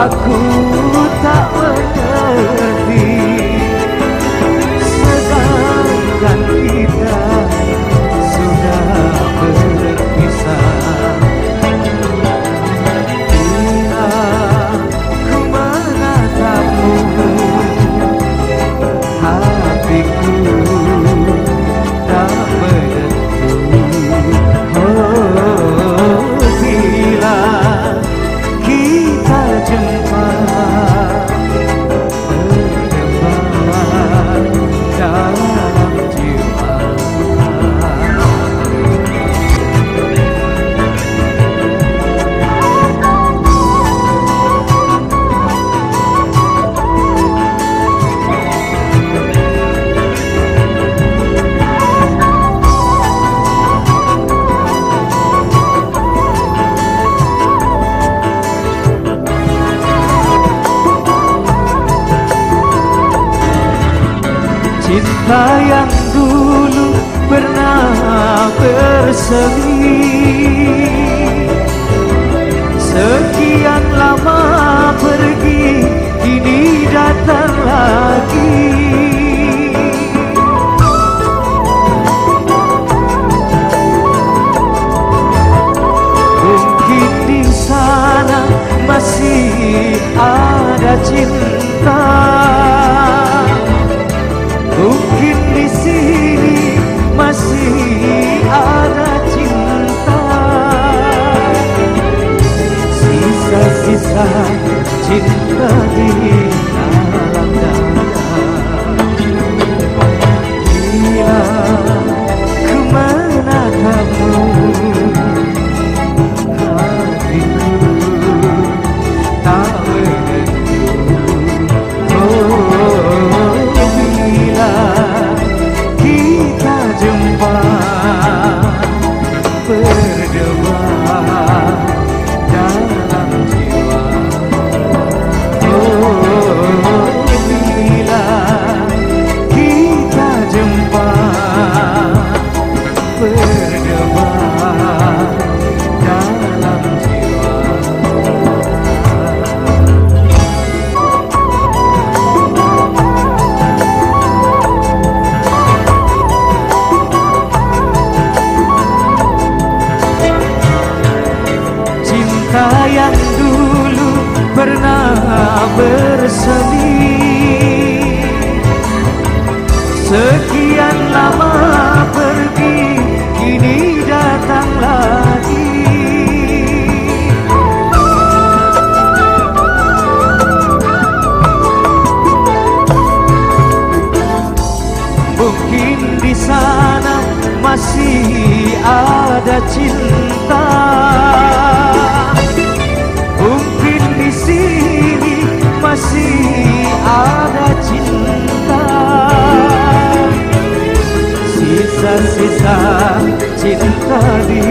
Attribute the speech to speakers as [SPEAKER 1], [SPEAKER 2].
[SPEAKER 1] aku kita yang dulu pernah bersemi. Sekian lama pergi kini datang lagi. Mungkin di sana masih ada cinta. see over mungkin di sana masih ada cinta. Mungkin di sini masih ada cinta. Sisa-sisa cinta di